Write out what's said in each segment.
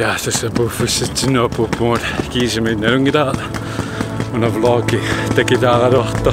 Ia, dys y bwff wys y dyn o bwff mwyn gys yn mynd yn gyda. Mae'n vlog i degu dal ar ochdo.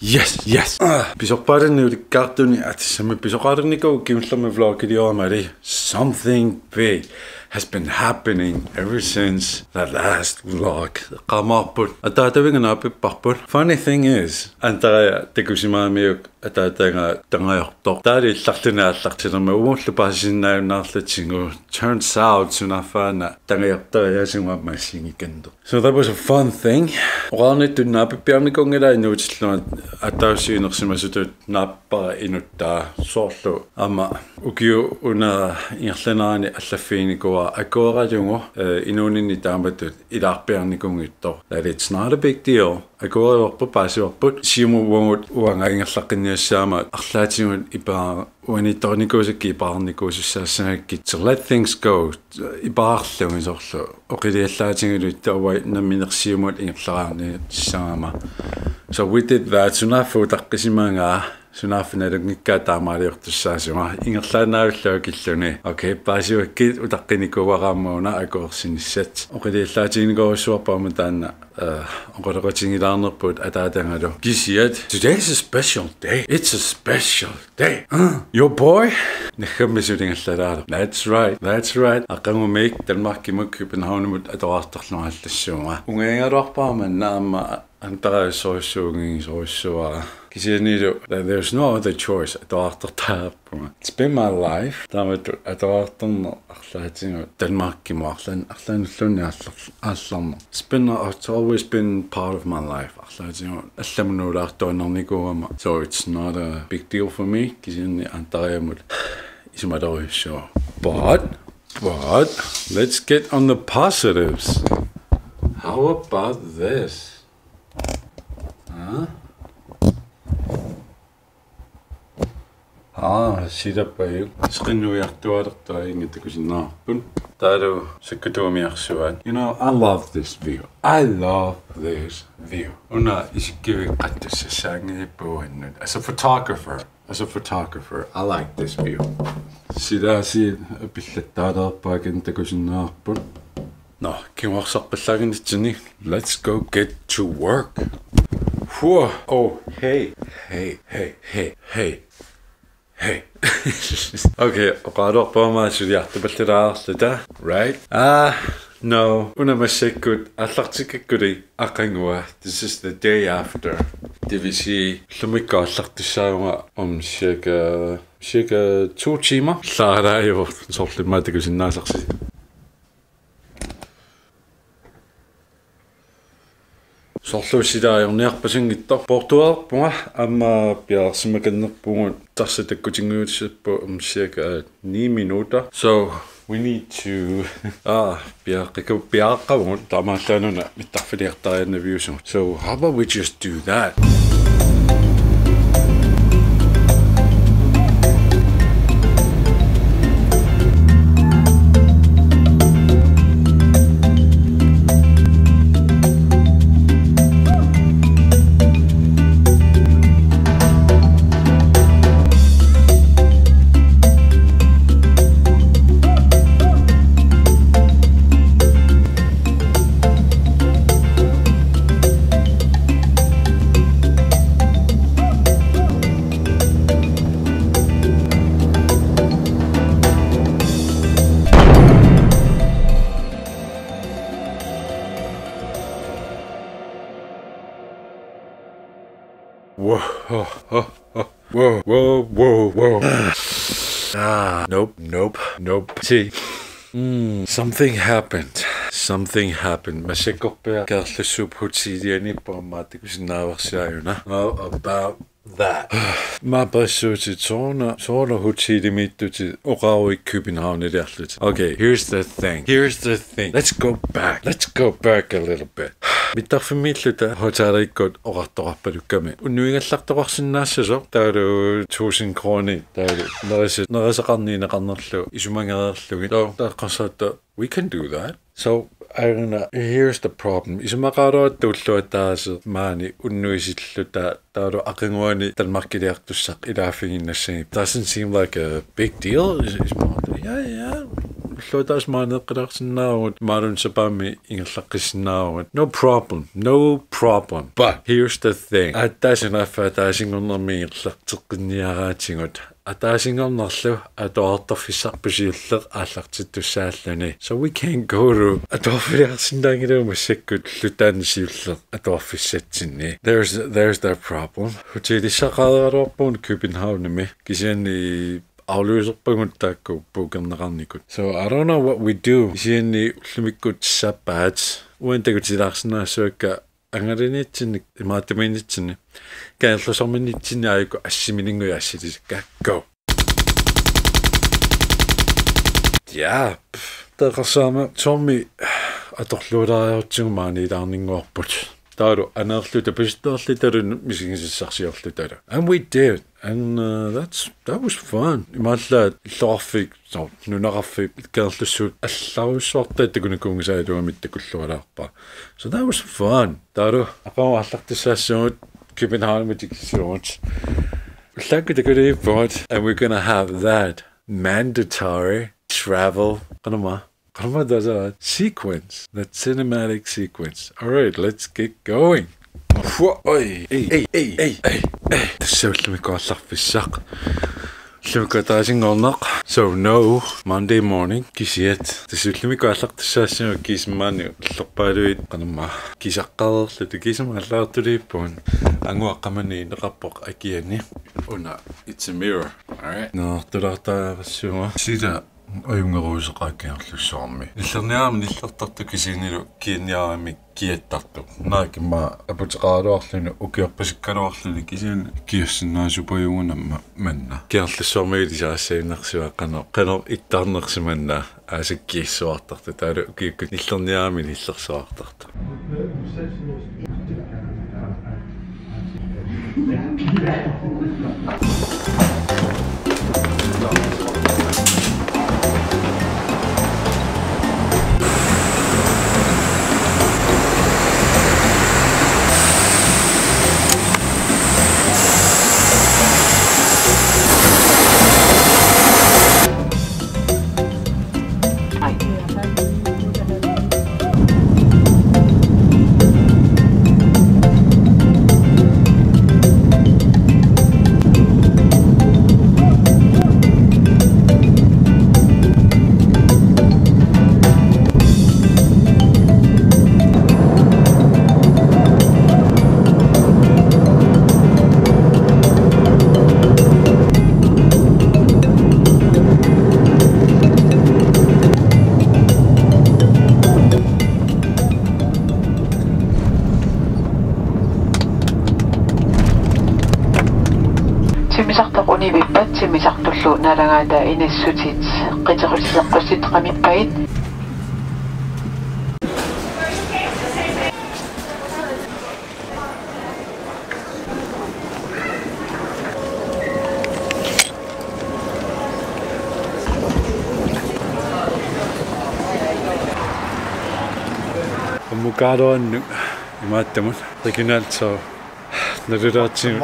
Yes, yes. Bisogbarin yw'r gardwn i, a dys yma bisogbarin i gael gymllam y vlog i di o yma, Something big. Has been happening ever since that last vlog. Qamarput. Ataatavingana pipparput. Funny thing is, antara tekusimaamiuk атаатаага тангайорто таали илларлуна аллартилерма ууллу паасиннааюннаарлатсигу turns out сунафаана тангайортариасингуа массигикканто so that was a fun thing ораниту наапиппиарниконгила инуутиллуна атаусиинерсимасутут нааппара инуттаа соорлу ама укиу уна ирланаани аллаффииникуа акуаралугу инуунинни тааматут илаарпиарникунгиттор that it's not a big deal. Акуариорпу паасиорпут симу уангут уангаингерлаққинниассаама арлаатигут ипаа уанитторникуусакки ипаарникуусуссаассагакки so let things go. Ипаарлуги сорлу оқилиаллаатингулу тауай намминерсиумут ингерлараарни саама so we did that. Сунафу таққисимаангаа сунаффиналунгиккаа таамаалиортуссаасума ингерлаанаавиллаа киллуни окей паасиуакки утаққиникуарааммауна акуерсиниссат оқилиаллаатигникуусуарпаама таанна оqoraqatingilаарnerput ataatangalo kisiat today's a special day. It's a special day. Uh, your boy? Нахаммисулингаллалаала that's right that's right. Aqangumik Danmarkimuk Københavnmut атоартерлунгаллассуунга унгаагаруарпаама наама Antares soissuungiin soissuaa. Kisianilu there's no other choice. Atoartartaarpuma. It's been my life. Tamat atoartarna arlaatinu Denmarkkimu arlan arlanulluunni allarna. It's been it's always been part of my life. Arlaatinu allamunuulaartoinnarnikuama. So it's not a big deal for me. Kisianni Antareamut isumadorissuo. But but let's get on the positives. How about this? Huh? Аа, сидаппаю. Скиннуиартуалертаа ингитакусиннаарпун. Таалу саккатуумиарсуаат. You know, I love this view. I love this view. Уна исиккиви қаттуссассаангиппуаннут. As a photographer, as a photographer, I like this view. Сидааси пиллаттаалерпаакен такусиннаарпун. No, киморсарпаллагинитсини. Let's go get to work. Pwh, oh, hei, hei, hei, hei, hei, hei. Oce, o gwlad o bo yma syriadau felly'r all yda. Right. Ah, no, wna mae sigwyd, a llachtig gygwri ac angwa, this is the day after. Dyfu si llymwygo llachtig sawa om sy'n sy'n tŵr tîma. Lla'r ai o, solli mae digwys yn nas achsydd. Sorlimmaatikusinnaasarsi. сорлуусилаajorniarpasingittor портуарпунга амма пиарсимаканнерпугут тарса таккутингуутиссаппу умсиака 9 минута so we need to ah пиаққику пиаққавгут тамааллаануна миттарфилиартарианнавиусу so how about we just do that Whoa, oh, oh, oh. whoa, whoa, whoa, whoa. ah, nope, nope, nope. See, mm, something happened. Something happened. Masikopea kerlussup hutsidiani pommaatikusinaaversiajuna. Oh, about that. Mä päässyt sauna, sauna hutsiidi mittuti okaui Copenhagen edellyt. Okay, here's the thing. Here's the thing. Let's go back. Let's go back a little bit. Mitä fimmitlytä hotarikot orattorappadukkamme. Unnuingallartorarsinnaassasor taalu 1000 kroni taalu nerisa nerisa qarniina qarnerlu isumangererlugi. Taqqarsaatta we can do that. So агна here's the problem. Исмақаруат туллуатаасе маани уннуисиллута таалу ақингуани талмаркилиартуссақ илааффигиннассани doesn't seem like a big deal. Is yeah yeah лотас маанеққиларсиннаавут маалун сапаами ингерлаққиссиннаавут no problem no problem. But here's the thing. Аттаасинаффа таасингорнэрми ингерлартеққинниараатингут атаасингорнерлу атоорторфиссарпусиуллеқ ааллартиттуссааллуни so we can go to атоорфиарсиндаагилуу массаккут лутаанисиуллеқ атоорфиссатсинни there's there's that problem хутилиссақаалуарпуун купенхаунами кисиани afløserpungut taakku puukerneqarnikut so i don't know what we do sianni ullumikgut sappaat uantakutilaarsinaassуакка ангалинитсинник имааттаминитсинни кааллусорминитсинни аюку ассиминингуи ассилисакка go ja тақарсаама томми аторлуулаариутсигумаани илаарнингуарпут Daru, anarllwyda, pysitarllydar, misingisisarsiarllydar. And we did, and uh, that's that was fun. Imalla lloffi, so, nunaraffi, ganallusut, allawisorta, tikun kungisaidua, mittikulluaraarpa. So that was fun. Daru, apao allartisassuut, Copenhagen with the Thank you good airport, and we're gonna have that mandatory travel. Panama. Kanama does a sequence, that cinematic sequence. All right, let's get going. Ой, эй, эй, эй, эй, эй, эй. Тэсэвлэмикоалларфиссаақ. Лукатаасингорнеқ. So no Monday morning кисиат. Тэсэвлэмикоаллартассаассима кисмаани ллерпаалуит канамма. Кисаққареерлу кисма аллаартулииппуун. Ангуаққамани неқарпоқ акиани. Уна it's a mirror. All right. No, тулаартаарассума. Сида аюнгеруусеқааккиарлуссуарми иллерниарами ниллертарту кисиинилу киинниарами киаттарту наакимма апутеқаалуарлуну укиорпасиккалуарлуни кисиан киассиннаасупаюгунамма манна киарлуссуарми лисаассаиннарсуа қано қано иттаарнерсиманна аасаккииссуартарту таалу киукку ниллерниарами ниллерсуартарту. тимисартоқ унивиппат тимисартуллу налангаата инассутит қитеруллеққусит қамиппаит мукаадоанну имааттамут регионалтсоо налулаатсим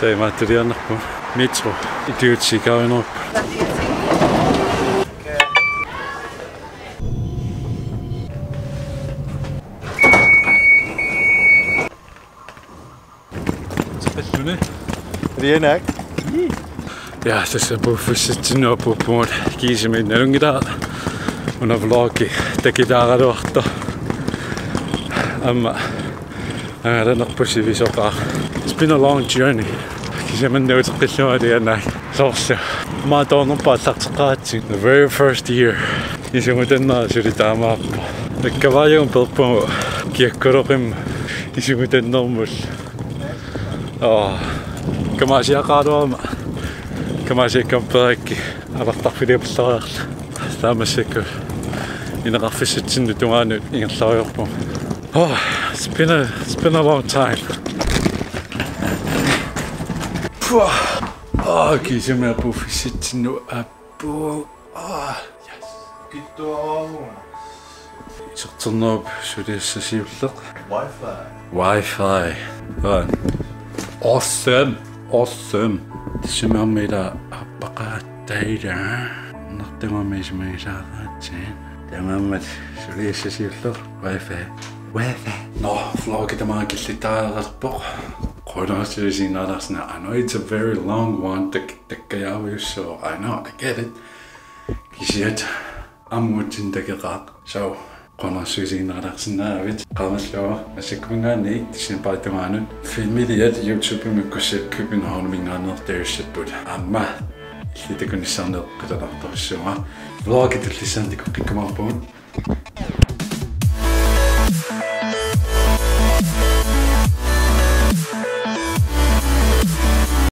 Dwi yma, dwi wedi annog mwy. Metro. I dwi'n si gael yn opr. fyny. Ydy yn ag? Ia, dys y bwff ys y dyn o bwff mwyn gys yn mynd yr yngydaad. Mae'n vlog i, dy gyda'r ar orto. Yma, yng Nghymru yn opus i fi so far. It's been a long journey. the very first year исугутаннаа сулитаамааппа наккаваажун перпу киаккороқим исугутаннэрмул аа камаасиақаалуама камаасиаккамперакки алартарфилиаппаллариарла таамассакку инеқарфиссатсинну тугаанут ингерлариорпу Oh, it's been a it's been a long time. Oh, кисэмэ буфиситсину аппу. Ah, yes. Kittuaruuna. исертернеруп сулиассасиуллеқ Wi-Fi. Wi-Fi. Right. Awesome. Awesome. Тисимаамила аппақааттаила. нартамамисмаисаараатсин. тамаамат сулиассасиуллер Wi-Fi. Wi-Fi. Kodashi is now. I know it's a very long one, Tekkayawi, so I know, I get it. Kisiet, I'm watching Tekkak, so Kodashi is not as now. It's Kamaslo, as a Kumingani, Sinpaitamanun. Filmiliet, YouTube, Mikuship, Kupin Honmingan, there's a put. Amma, Litikunisan, Kutanatoshima. Vlog it, listen to Kikamapun.